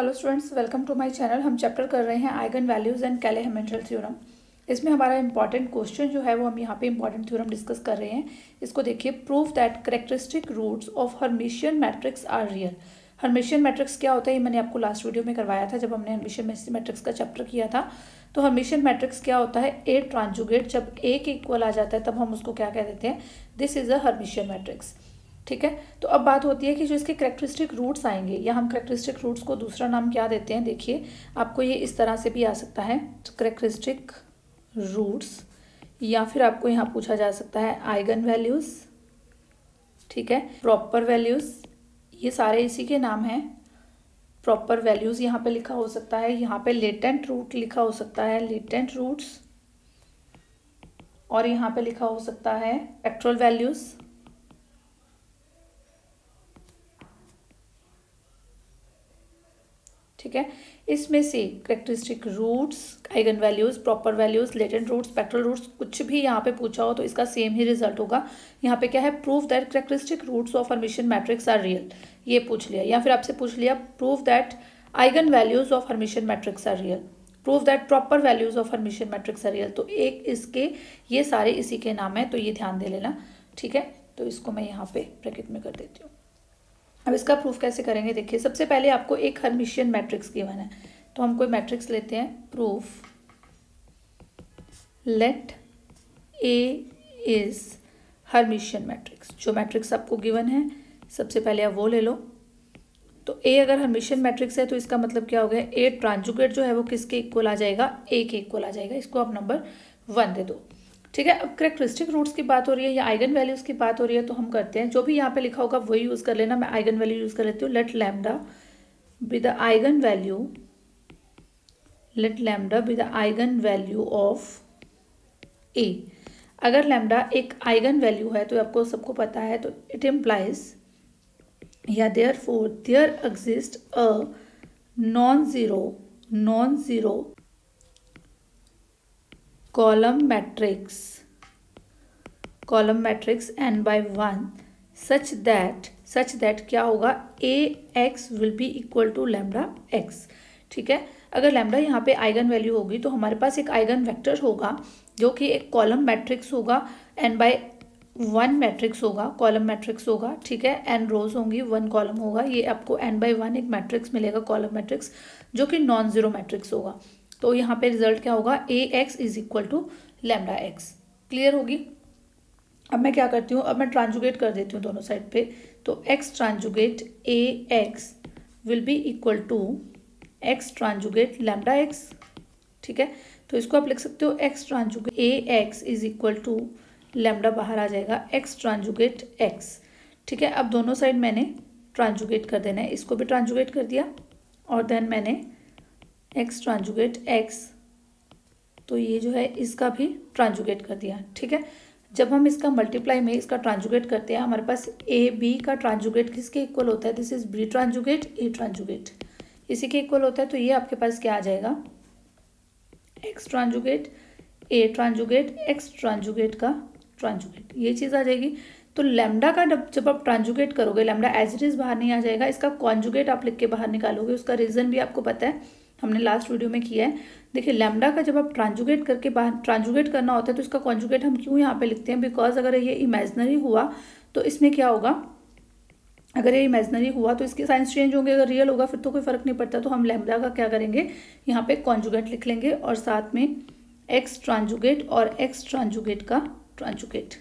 Hello students welcome to my channel हम chapter कर रहे हैं आइगन वैल्यूज़ एंड कैले हेमेंट्रल थ्योरम इसमें हमारा इंपॉर्टेंट क्वेश्चन जो है वो हम यहाँ पे इंपॉर्टेंट थ्योरम डिस्कस कर रहे हैं। इसको देखिए prove that characteristic roots of Hermitian matrix are real Hermitian matrix क्या होता है? ये मैंने आपको लास्ट वीडियो में करवाया था जब हमने हर्मिशियन मैट्रिक्स का चैप्टर किया था। तो हर्मिशियन मैट्रिक्स क्या होता है? ए ट्रांजुगेट जब ए के इक्वल आ जाता है, तब हम उसको क्या कह देते हैं? This is a Hermitian matrix ठीक है? तो अब बात होती है कि जो इसके करेक्टरिस्टिक रूट्स आएँगे, या हम करेक्टरिस्टिक रूट्स को दूसरा नाम क्या देते हैं? देखिए, आपको ये इस तरह से भी आ सकता है करेक्टरिस्टिक रूट्स या फिर आपको यहाँ पूछा जा सकता है आइगन वैल्यूज़, ठीक है? प्रॉपर वैल्यूज़, ये सारे इसी के नाम हैं। प्रॉपर वैल्यूज़ यहाँ पे लिखा हो सकता है, यहाँ पे लेटेंट रूट लिखा हो सकता है लेटेंट रूट्स और यहाँ पे लिखा हो सकता है एक्ट्रल वैल्यूज़ ठीक है? इसमें से characteristic roots eigen values proper values latent roots spectral roots कुछ भी यहाँ पे पूछा हो तो इसका सेम ही रिज़ल्ट होगा। यहाँ पे क्या है? Proof that characteristic roots of Hermitian matrix are real ये पूछ लिया। या फिर आपसे पूछ लिया proof that eigen values of Hermitian matrix are real proof that proper values of Hermitian matrix are real तो एक इसके, ये सारे इसी के नाम है तो ये ध्यान दे लेना। ठीक है? तो इसको मैं यहाँ पे ब्रैकेट में कर देती हूँ। अब इसका प्रूफ कैसे करेंगे? देखिए, सबसे पहले आपको एक हर्मिशियन मैट्रिक्स गिवन है। तो हम कोई मैट्रिक्स लेते हैं। Proof let A is Hermitian matrix जो मैट्रिक्स आपको गिवन है, सबसे पहले आप वो ले लो। तो ए अगर हर्मिशियन मैट्रिक्स है तो इसका मतलब क्या हो गया? ए ट्रांजुगेट जो है, वो किसके इक्वल आ जाएगा? ए के इक्वल आ जाएगा। इसको आप नंबर वन दे दो। ठीक है, अब करेक्टरिस्टिक रूट्स की बात हो रही है या आइगन वैल्यूज़ की बात हो रही है तो हम करते हैं। जो भी यहाँ पे लिखा होगा, वही यूज़ कर लेना, मैं आइगन वैल्यू यूज़ कर लेती हूँ। Let lambda with eigen value let lambda with eigen value of A अगर लैमडा एक आइगन वैल्यू है तो आपको सबको पता है तो इट एम्प्लाइज या therefore there exist a non zero non zero column matrix column matrix n by one such that such that क्या होगा? A x will be equal to lambda x ठीक है? अगर लैम्डा यहाँ पे आइगन वैल्यू होगी तो हमारे पास एक आइगन वेक्टर होगा जो कि एक कॉलम मैट्रिक्स होगा एन बाय वन मैट्रिक्स होगा, कॉलम मैट्रिक्स होगा, ठीक है? एन रोज होंगी वन कॉलम होगा। ये आपको एन बाय वन एक मैट्रिक्स मिलेगा, कॉलम मैट्रिक्स, जो कि नॉन ज़ीरो मैट्रिक्स होगा। तो यहाँ पे रिज़ल्ट क्या होगा? A x is equal to lambda x clear होगी? अब मैं क्या करती हूँ? अब मैं ट्रांजुगेट कर देती हूँ दोनों साइड पे। तो x transjugate A x will be equal to x transjugate lambda x ठीक है? तो इसको आप लिख सकते हो x transjugate A x is equal to lambda बाहर आ जाएगा। एक्स ट्रांजुगेट एक्स ठीक है? अब दोनों साइड मैंने ट्रांजुगेट कर देना है। इसको भी ट्रांजुगेट कर दिया और देन मैंने एक्स ट्रांजुगेट एक्स तो ये जो है इसका भी ट्रांजुगेट कर दिया, ठीक है? जब हम इसका मल्टीप्लाई में इसका ट्रांजुगेट करते हैं, हमारे पास ए बी का ट्रांजुगेट किसके इक्वल होता है? This is B transjugate A transjugate. इसी के इक्वल होता है तो ये आपके पास क्या आ जाएगा? एक्स ट्रांजुगेट ए ट्रांजुगेट एक्स ट्रांजुगेट का ट्रांजुगेट। ये चीज़ आ जाएगी। तो लेमडा का जब आप ट्रांजुगेट करोगे लेमडा एज इट इज़ बाहर नहीं आ जाएगा, इसका कॉन्जुगेट आप लिख के बाहर निकालोगे, उसका रीज़न भी आपको पता है। हमने लास्ट वीडियो में किया है। देखिए लेमडा का जब आप ट्रांजुगेट करके बाहर ट्रांजुगेट करना होता है तो इसका कॉन्जुगेट हम क्यों यहाँ पे लिखते हैं? बिकॉज़ अगर ये इमेजनरी हुआ तो इसमें क्या होगा? अगर ये इमेजनरी हुआ तो इसके साइंस चेंज होंगे। अगर रियल होगा, फिर तो कोई फ़र्क नहीं पड़ता। तो हम लेमडा का क्या करेंगे? यहाँ पे कॉन्जुगेट लिख लेंगे और साथ में एक्स ट्रांजुगेट और एक्स ट्रांजुगेट का ट्रांजुगेट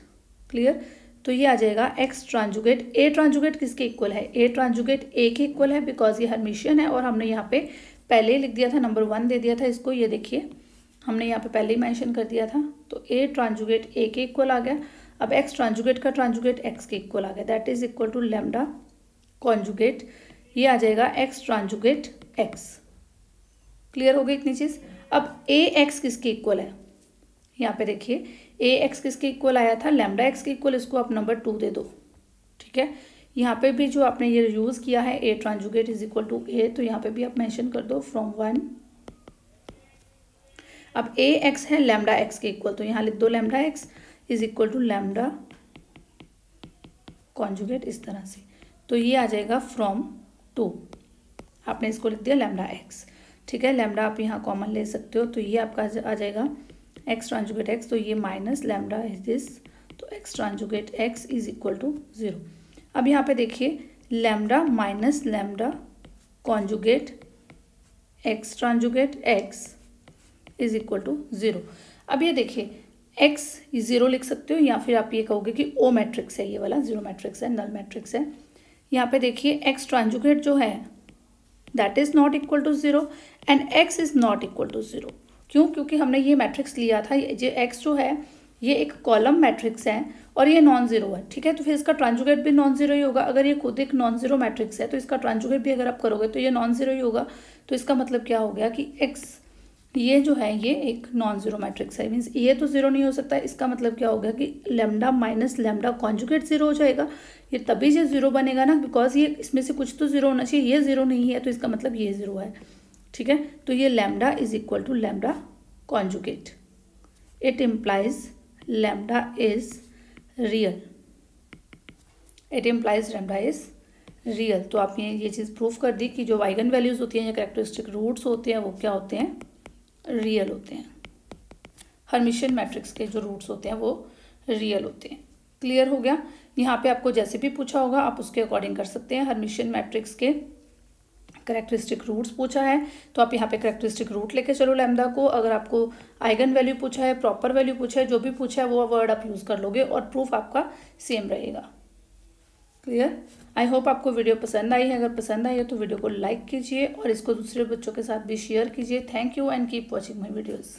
क्लियर तो ये आ जाएगा एक्स ट्रांजुगेट ए ट्रांजुगेट किसके इक्वल है? ए ट्रांजुगेट ए के इक्वल है बिकॉज़ ये हर्मिशियन है और हमने यहाँ पे पहले ही लिख दिया था नंबर वन दे दिया था इसको, ये देखिए। हमने यहाँ पे पहले ही मैंशन कर दिया था तो ए ट्रांजुगेट ए के इक्वल आ गया। अब एक्स ट्रांजुगेट का ट्रांजुगेट एक्स के इक्वल आ गया। That is equal to lambda conjugate ये आ जाएगा एक्स ट्रांजुगेट एक्स क्लियर हो गई इतनी चीज़? अब ए एक्स किसके इक्वल है? यहाँ पे देखिए ए एक्स किसके इक्वल आया था? लेमडा एक्स के इक्वल इसको आप नंबर टू दे दो। ठीक है? यहाँ पे भी जो आपने ये यूज़ किया है A transjugate is equal to A तो यहाँ पे भी आप मेंशन कर दो फ्रॉम वन अब ए एक्स है लेमडा एक्स के इक्वल तो यहाँ लिख दो lambda x is equal to lambda conjugate इस तरह से। तो ये आ जाएगा फ्रॉम टू आपने इसको लिख दिया लेमडा एक्स ठीक है? लेमडा आप यहाँ कॉमन ले सकते हो तो ये आपका आ जाएगा एक्स ट्रांजुगेट एक्स तो ये माइनस लेमडा इज़ दिस तो x transjugate x is equal to zero अब यहाँ पे देखिए lambda minus lambda conjugate x transjugate x is equal to zero अब ये देखिए एक्स ज़ीरो लिख सकते हो या फिर आप ये कहोगे कि ओ मैट्रिक्स है, ये वाला ज़ीरो मैट्रिक्स है नल मैट्रिक्स है। यहाँ पे देखिए एक्स ट्रांजुगेट जो है that is not equal to zero and x is not equal to zero क्यों? क्योंकि हमने ये मैट्रिक्स लिया था, ये एक्स जो है, ये एक कॉलम मैट्रिक्स है और ये नॉन ज़ीरो है, ठीक है? तो फिर इसका ट्रांजुगेट भी नॉन ज़ीरो ही होगा। अगर ये खुद एक नॉन ज़ीरो मैट्रिक्स है तो इसका ट्रांजुगेट भी अगर आप करोगे तो ये नॉन ज़ीरो ही होगा। तो इसका मतलब क्या हो गया कि एक्स ये जो है, ये एक नॉन ज़ीरो मैट्रिक्स है। मीन्स ये तो ज़ीरो नहीं हो सकता, इसका मतलब क्या हो गया कि lambda minus lambda conjugate zero हो जाएगा। ये तभी ये ज़ीरो बनेगा ना बिकॉज़ ये इसमें से कुछ तो ज़ीरो होना चाहिए, ये ज़ीरो नहीं है तो इसका मतलब ये ज़ीरो है। ठीक है? तो ये lambda is equal to lambda conjugate it implies lambda is real it implies lambda is real तो आपने ये चीज़ प्रूव कर दी कि जो वाइगन वैल्यूज़ होती हैं, या करेक्टरिस्टिक रूट्स होते हैं, वो क्या होते हैं? रियल होते हैं. हरमिशन मैट्रिक्स के जो रूट्स होते हैं, वो रियल होते हैं. क्लियर हो गया? यहाँ पे आपको जैसे भी पूछा होगा, आप उसके अकॉर्डिंग कर सकते हैं. हरमिशन मैट्रिक्स के करेक्टरिस्टिक रूट्स पूछा है तो आप यहाँ पे करेक्टरिस्टिक रूट लेके चलो लैमदा को। अगर आपको आइगन वैल्यू पूछा है प्रॉपर वैल्यू पूछा है, जो भी पूछा है, वो वर्ड आप यूज़ कर लोगे और प्रूफ आपका सेम रहेगा। क्लियर आई होप आपको वीडियो पसंद आई है। अगर पसंद आई है तो वीडियो को लाइक कीजिए और इसको दूसरे बच्चों के साथ भी शेयर कीजिए। Thank you and keep watching my videos